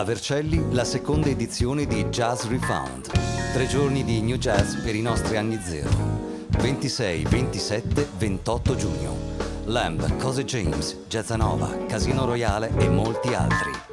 A Vercelli la seconda edizione di Jazz Refound. Tre giorni di New Jazz per i nostri anni zero. 26, 27, 28 giugno. Lamb, Cose James, Jazzanova, Casino Royale e molti altri.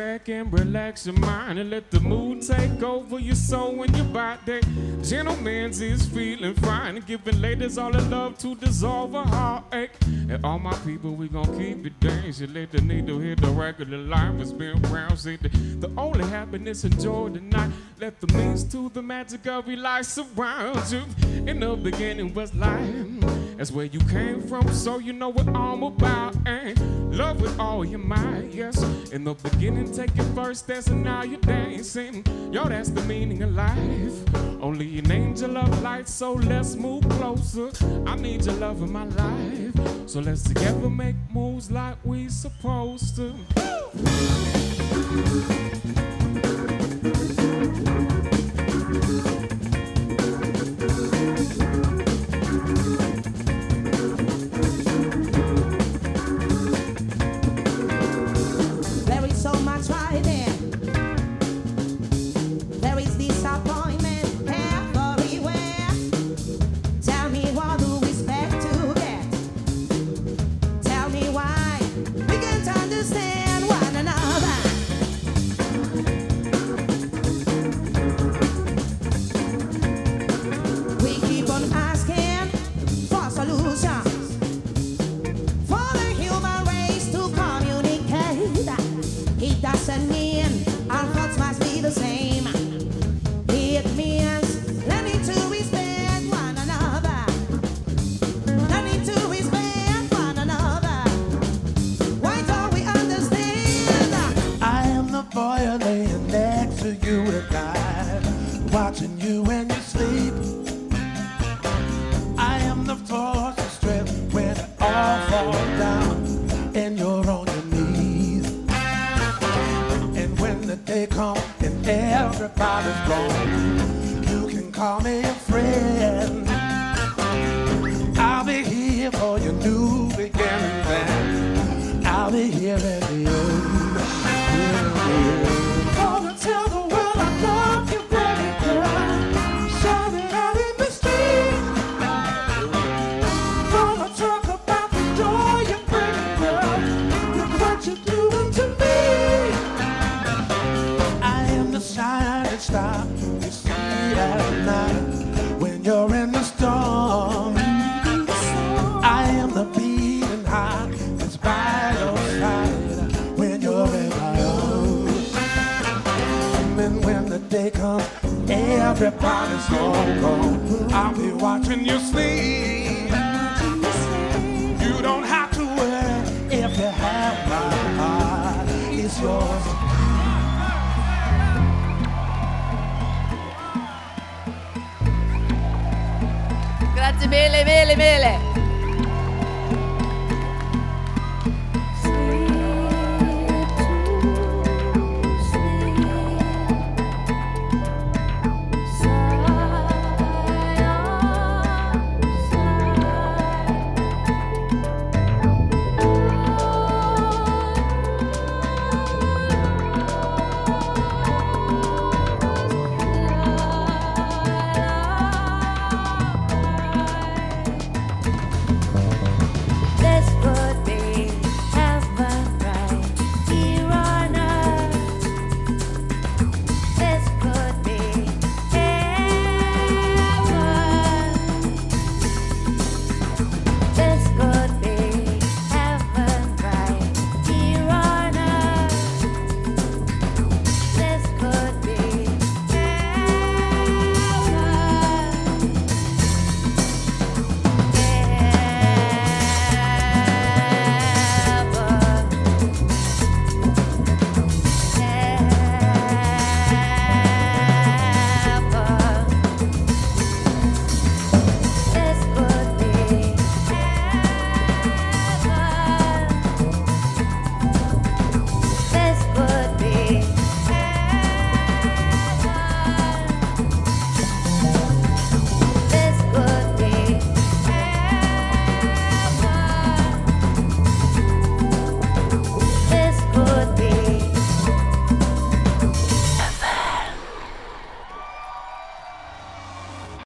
Back and relax your mind and let the mood take over your soul and your body. Gentlemen's is feeling fine and giving ladies all the love to dissolve a heartache. And all my people, we gon' keep it dancing. Let the needle hit the regular line. It's been round, say the, only happiness enjoy the night. Let the means to the magic of your life surround you. In the beginning was life. That's where you came from, so you know what I'm about. And love with all your might, yes. In the beginning, take your first dance, and now you're dancing. Yo, that's the meaning of life. Only an angel of light, so let's move closer. I need your love in my life. So let's together make moves like we supposed to. Boy laying next to you at night, watching you when you sleep. I am the force of strength when it all falls down and you're on your knees. And when the day comes and everybody's gone, you can call me a friend. I'll be here for your new beginning, I'll be here at the end. Gone, gone. I'll be watching you sleep. You don't have to worry if you have my heart. It's yours. Grazie mille, mille, mille.